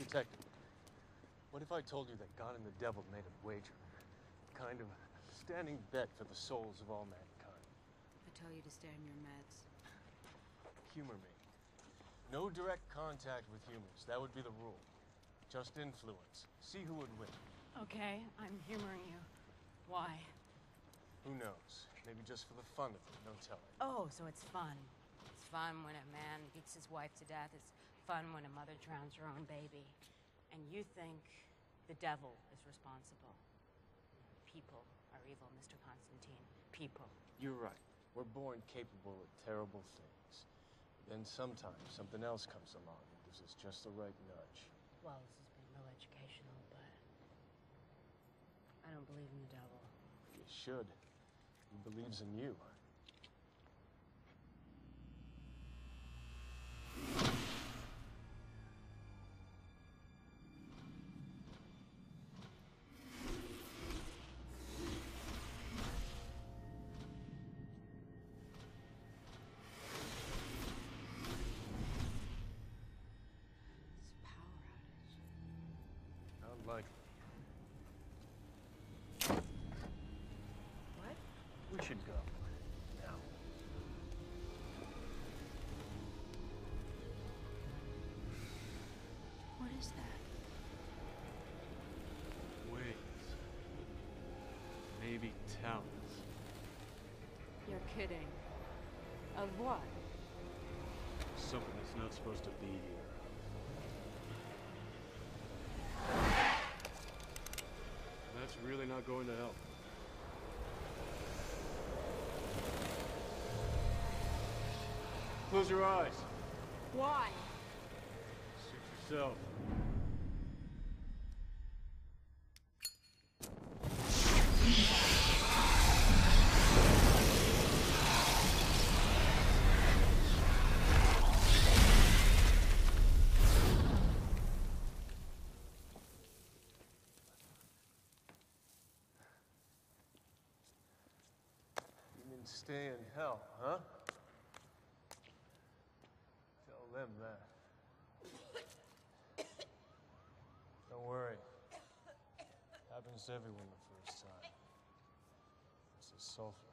Detective, what if I told you that God and the devil made a wager? Kind of standing bet for the souls of all mankind. I tell you to stay on your meds. Humor me. No direct contact with humans. That would be the rule. Just influence. See who would win. Okay, I'm humoring you. Why? Who knows? Maybe just for the fun of it. No telling. Oh, so it's fun. It's fun when a man beats his wife to death. It's fun when a mother drowns her own baby. And you think the devil is responsible. People are evil, Mr. Constantine. People. You're right. We're born capable of terrible things. Then sometimes something else comes along and gives us just the right nudge. Well, this has been real educational, but I don't believe in the devil. You should. He believes in you. What? We should go. Now. What is that? Wings. Maybe talons. You're kidding. Of what? Something that's not supposed to be here. That's really not going to help. Close your eyes. Why? Suit yourself. Mean stay in hell, huh? Tell them that. Don't worry. Happens to everyone the first time. It's a sulfur.